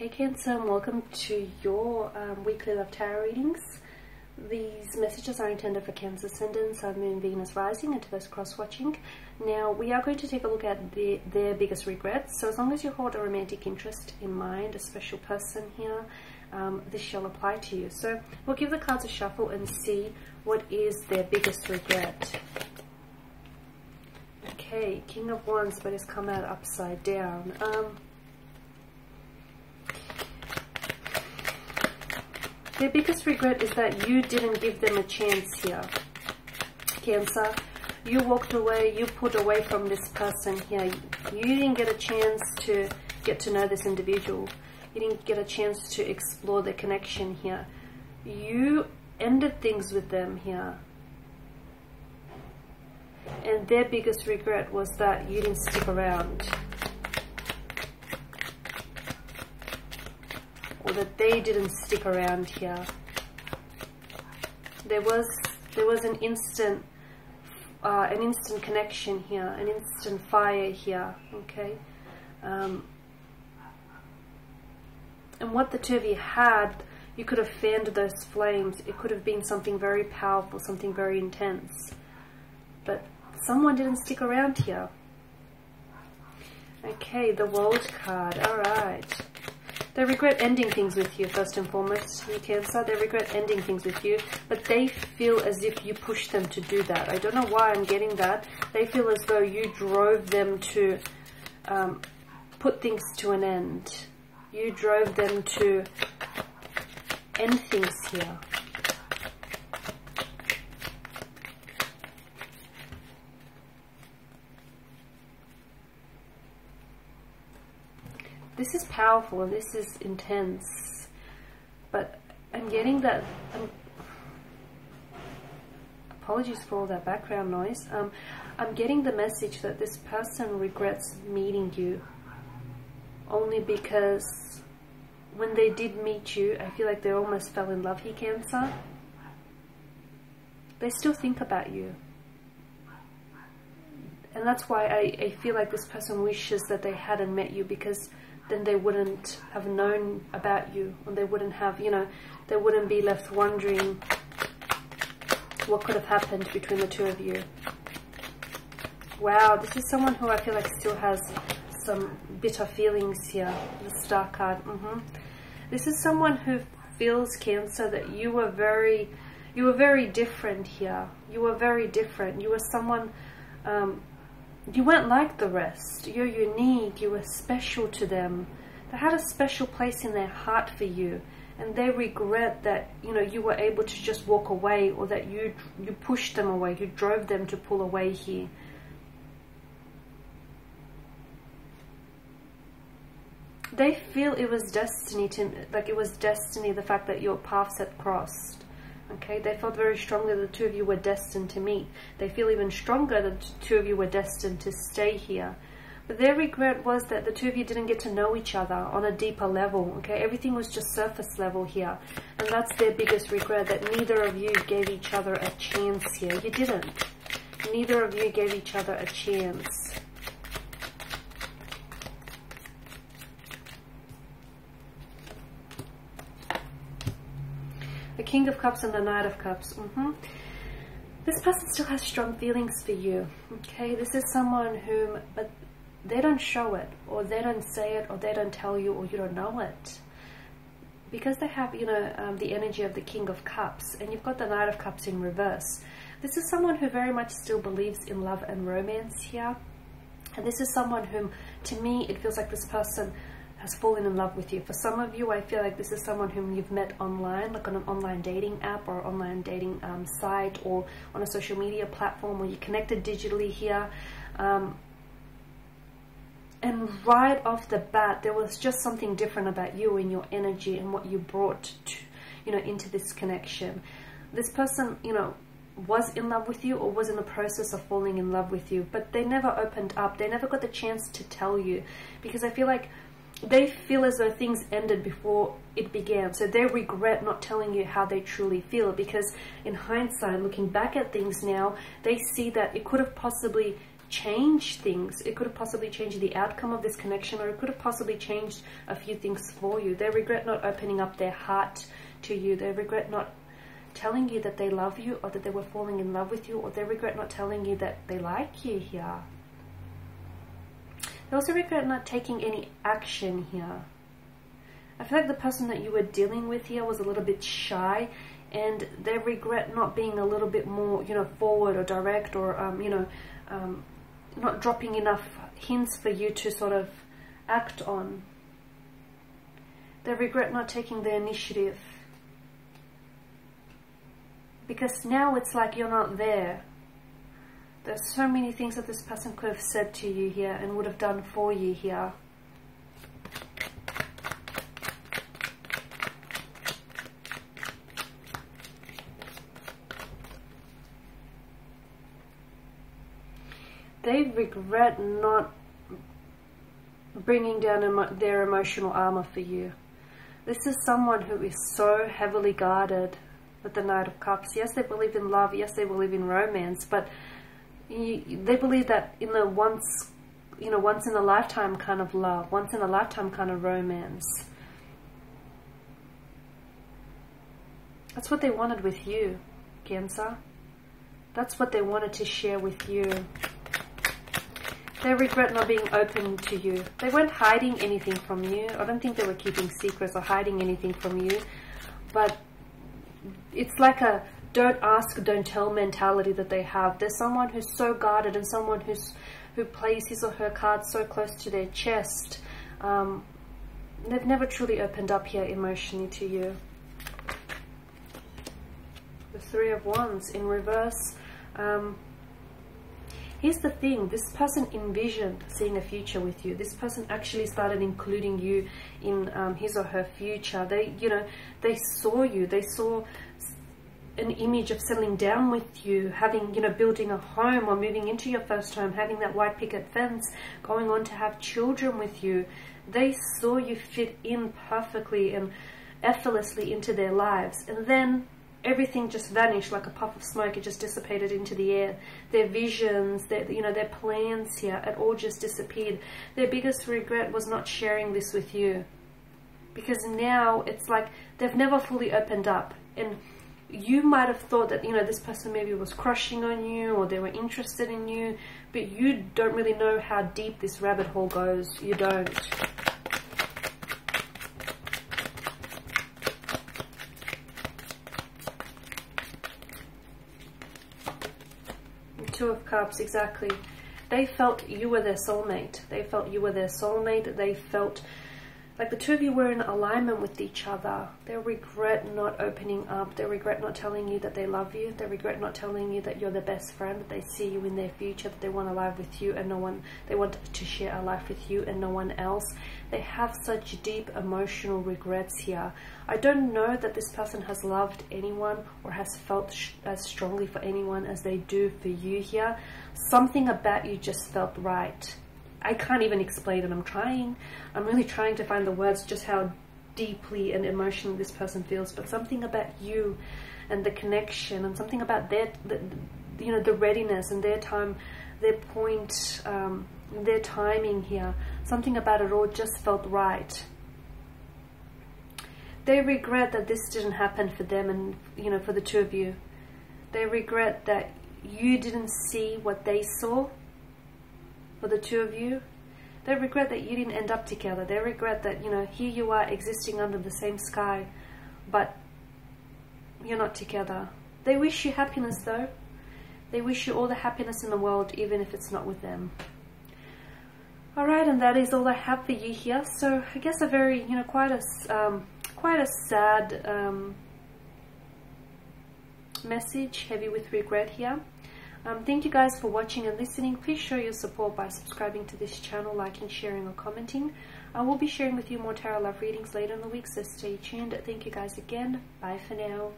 Hey Cancer, and welcome to your um, weekly love tarot readings. These messages are intended for Cancer Ascendant, Sun, Moon, Venus, Rising, and to those cross-watching. Now, we are going to take a look at the, their biggest regrets. So as long as you hold a romantic interest in mind, a special person here, um, this shall apply to you. So we'll give the cards a shuffle and see what is their biggest regret. Okay, King of Wands, but it's come out upside down. Um, Their biggest regret is that you didn't give them a chance here. Cancer, you walked away, you put away from this person here. You didn't get a chance to get to know this individual. You didn't get a chance to explore the connection here. You ended things with them here. And their biggest regret was that you didn't stick around. That they didn't stick around here. There was there was an instant uh, an instant connection here, an instant fire here. Okay, um, and what the two of you had, you could have fanned those flames. It could have been something very powerful, something very intense. But someone didn't stick around here. Okay, the world card. All right. They regret ending things with you, first and foremost, you Cancer. They regret ending things with you, but they feel as if you pushed them to do that. I don't know why I'm getting that. They feel as though you drove them to um, put things to an end. You drove them to end things here. This is powerful and this is intense but I'm getting that um, apologies for all that background noise. Um, I'm getting the message that this person regrets meeting you only because when they did meet you I feel like they almost fell in love here Cancer. They still think about you. And that's why I, I feel like this person wishes that they hadn't met you because then they wouldn't have known about you and they wouldn't have, you know, they wouldn't be left wondering what could have happened between the two of you. Wow, this is someone who I feel like still has some bitter feelings here, the star card. Mm -hmm. This is someone who feels, Cancer, that you were very, you were very different here. You were very different. You were someone um, you weren't like the rest. You're unique. You were special to them. They had a special place in their heart for you. And they regret that, you know, you were able to just walk away or that you, you pushed them away. You drove them to pull away here. They feel it was destiny to, like it was destiny, the fact that your paths had crossed. Okay, they felt very strongly that the two of you were destined to meet. They feel even stronger that the two of you were destined to stay here. But their regret was that the two of you didn't get to know each other on a deeper level. Okay, everything was just surface level here. And that's their biggest regret, that neither of you gave each other a chance here. You didn't. Neither of you gave each other a chance. King of Cups and the Knight of Cups. Mm -hmm. This person still has strong feelings for you. Okay, this is someone whom, but they don't show it, or they don't say it, or they don't tell you, or you don't know it. Because they have, you know, um, the energy of the King of Cups, and you've got the Knight of Cups in reverse. This is someone who very much still believes in love and romance here. And this is someone whom, to me, it feels like this person has fallen in love with you. For some of you, I feel like this is someone whom you've met online, like on an online dating app or online dating um, site or on a social media platform where you're connected digitally here. Um, and right off the bat, there was just something different about you and your energy and what you brought to, you know, into this connection. This person, you know, was in love with you or was in the process of falling in love with you, but they never opened up. They never got the chance to tell you because I feel like they feel as though things ended before it began. So they regret not telling you how they truly feel because in hindsight, looking back at things now, they see that it could have possibly changed things. It could have possibly changed the outcome of this connection, or it could have possibly changed a few things for you. They regret not opening up their heart to you. They regret not telling you that they love you, or that they were falling in love with you, or they regret not telling you that they like you here. They also regret not taking any action here. I feel like the person that you were dealing with here was a little bit shy and they regret not being a little bit more, you know, forward or direct or, um, you know, um, not dropping enough hints for you to sort of act on. They regret not taking the initiative. Because now it's like you're not there. There's so many things that this person could have said to you here and would have done for you here. they regret not bringing down their emotional armor for you. This is someone who is so heavily guarded with the Knight of Cups. Yes, they believe in love. Yes, they believe in romance. But you, they believe that in the once, you know, once in a lifetime kind of love, once in a lifetime kind of romance. That's what they wanted with you, Cancer. That's what they wanted to share with you. They regret not being open to you. They weren't hiding anything from you. I don't think they were keeping secrets or hiding anything from you. But it's like a don't ask, don't tell mentality that they have. There's someone who's so guarded and someone who's who plays his or her cards so close to their chest. Um, they've never truly opened up here emotionally to you. The Three of Wands in reverse. Um, Here's the thing, this person envisioned seeing a future with you. This person actually started including you in um, his or her future. They, you know, they saw you. They saw an image of settling down with you, having, you know, building a home or moving into your first home, having that white picket fence, going on to have children with you. They saw you fit in perfectly and effortlessly into their lives. And then everything just vanished like a puff of smoke. It just dissipated into the air. Their visions, their, you know, their plans here, it all just disappeared. Their biggest regret was not sharing this with you. Because now it's like they've never fully opened up. And you might have thought that, you know, this person maybe was crushing on you or they were interested in you. But you don't really know how deep this rabbit hole goes. You don't. Two of Cups, exactly. They felt you were their soulmate. They felt you were their soulmate. They felt like the two of you were in alignment with each other. They'll regret not opening up. They'll regret not telling you that they love you. They regret not telling you that you're their best friend, that they see you in their future, that they want a life with you and no one, they want to share a life with you and no one else. They have such deep emotional regrets here. I don't know that this person has loved anyone or has felt as strongly for anyone as they do for you here. Something about you just felt right I can't even explain it. I'm trying. I'm really trying to find the words just how deeply and emotionally this person feels. But something about you and the connection and something about their, the, you know, the readiness and their time, their point, um, their timing here. Something about it all just felt right. They regret that this didn't happen for them and, you know, for the two of you. They regret that you didn't see what they saw for the two of you. They regret that you didn't end up together. They regret that, you know, here you are existing under the same sky, but you're not together. They wish you happiness though. They wish you all the happiness in the world, even if it's not with them. Alright, and that is all I have for you here. So I guess a very, you know, quite a, um, quite a sad um, message, heavy with regret here. Um, thank you guys for watching and listening. Please show your support by subscribing to this channel, liking, sharing or commenting. I will be sharing with you more tarot love readings later in the week, so stay tuned. Thank you guys again. Bye for now.